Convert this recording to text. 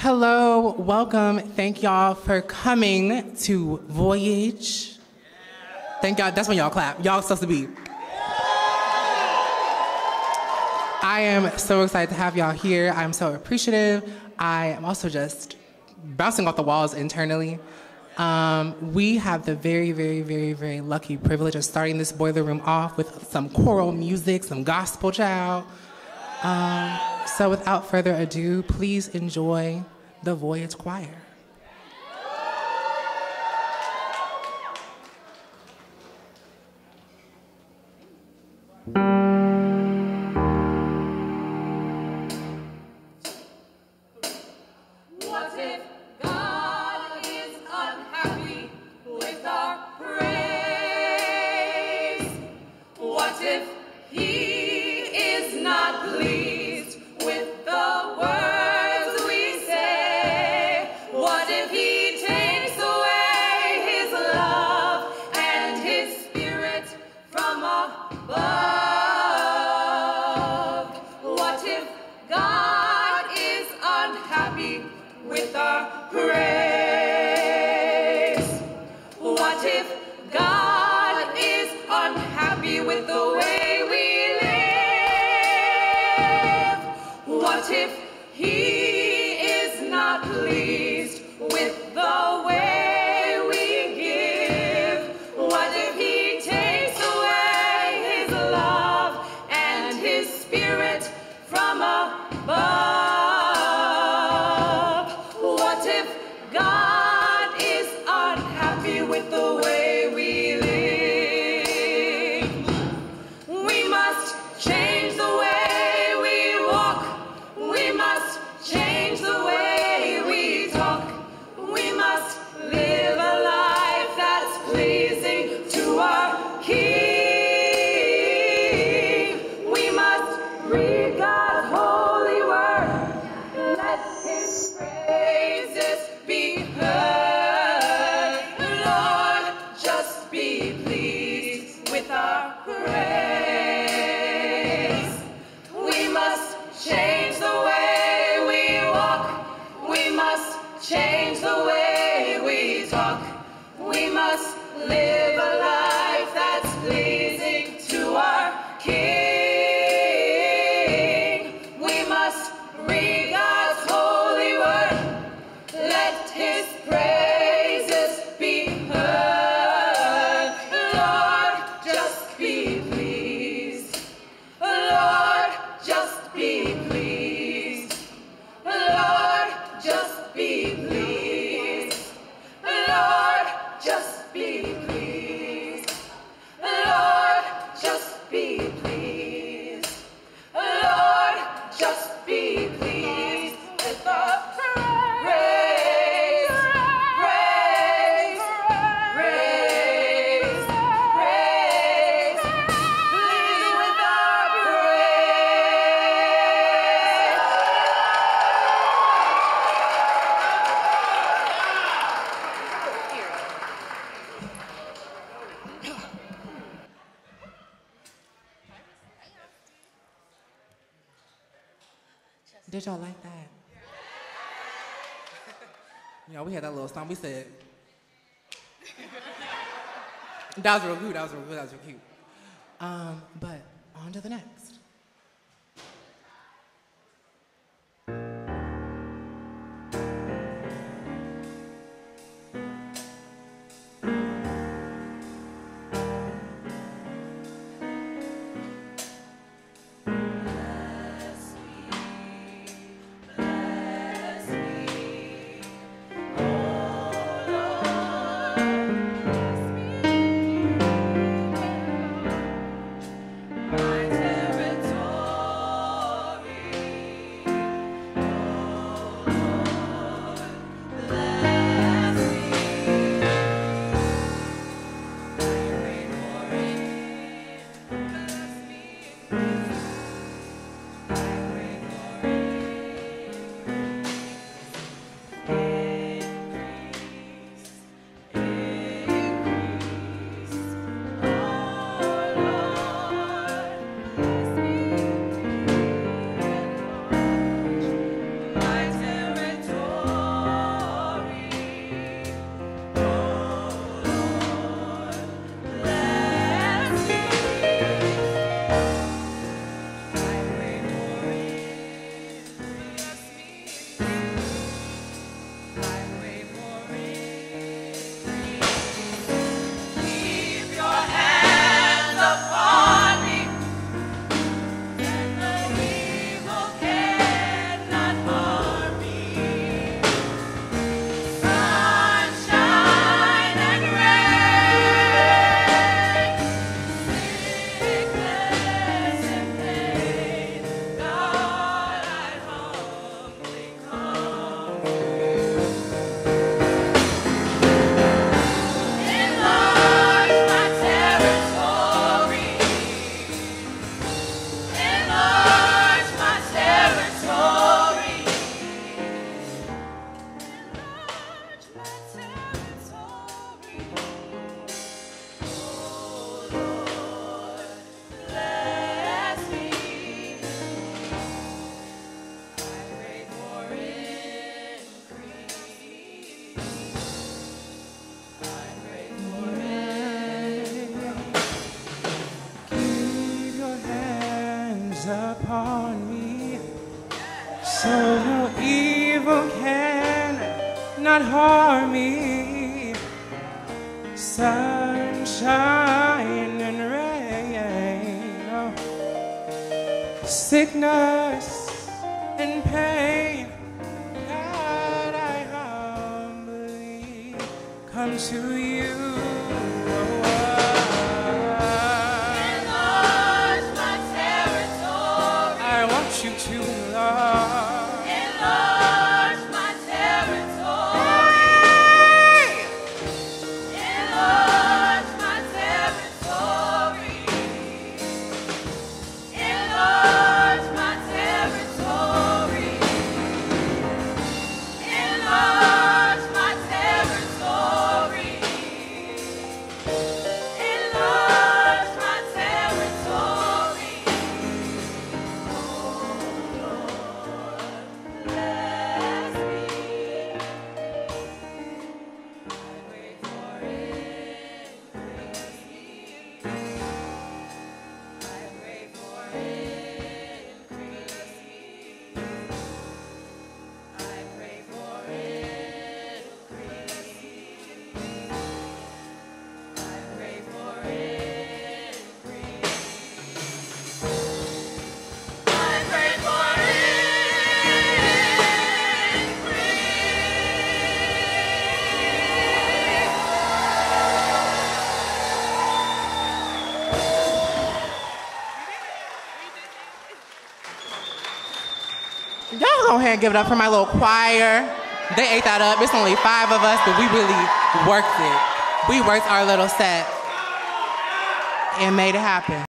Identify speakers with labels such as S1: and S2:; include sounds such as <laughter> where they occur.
S1: Hello, welcome. Thank y'all for coming to Voyage. Thank y'all. That's when y'all clap. Y'all supposed to be. I am so excited to have y'all here. I'm so appreciative. I am also just bouncing off the walls internally. Um, we have the very, very, very, very lucky privilege of starting this boiler room off with some choral music, some gospel child. Um, so without further ado, please enjoy the Voyage Choir. Did y'all like that? <laughs> You know, we had that little song. We said, <laughs> that was real cute. That was real good. That was real cute. Um, but on to the next.
S2: But
S1: not harm me. Sunshine and rain, oh. sickness and pain. God, I humbly come to you. Go ahead and give it up for my little choir. They ate that up. It's only five of us, but we really worked it. We worked our little set and made it happen.